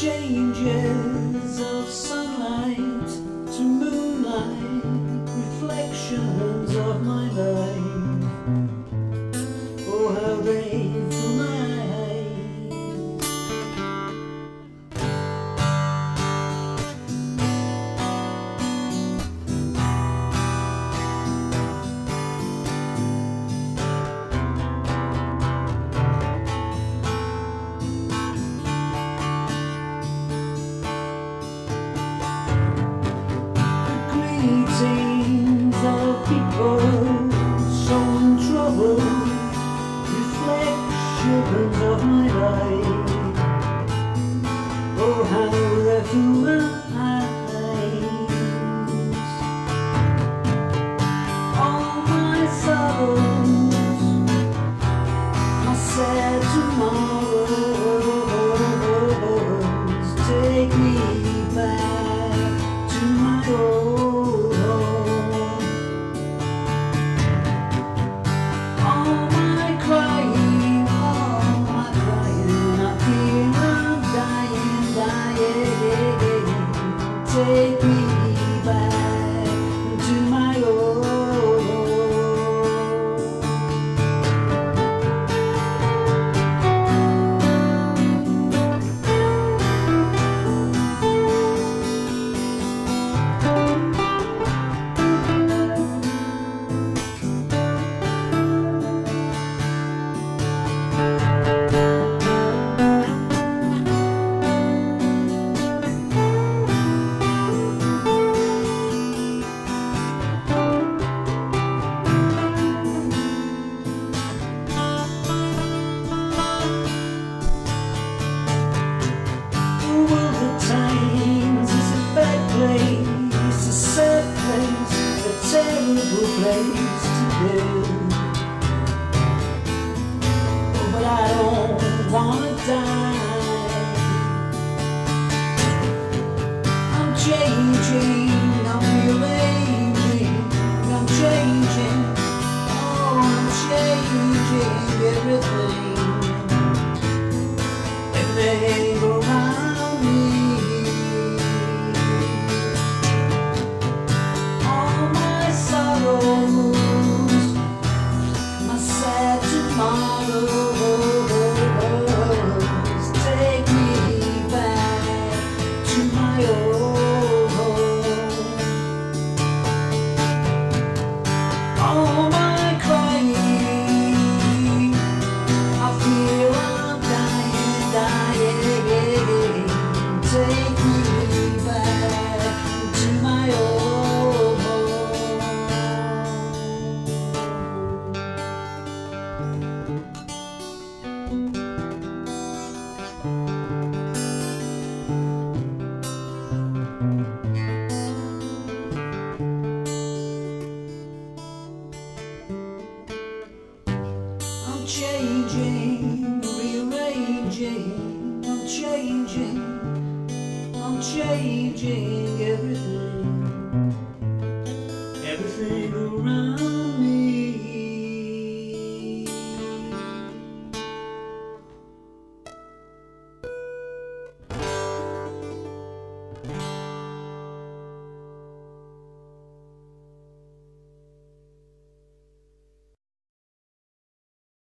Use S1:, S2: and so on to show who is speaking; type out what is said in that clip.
S1: changes. of my life. place to live. 我 changing, rearranging, I'm changing, I'm changing everything, everything around.